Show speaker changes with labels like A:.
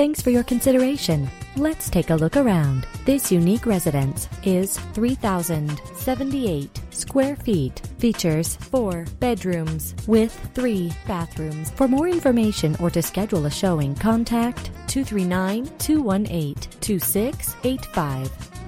A: Thanks for your consideration. Let's take a look around. This unique residence is 3,078 square feet. Features four bedrooms with three bathrooms. For more information or to schedule a showing, contact 239 218 2685.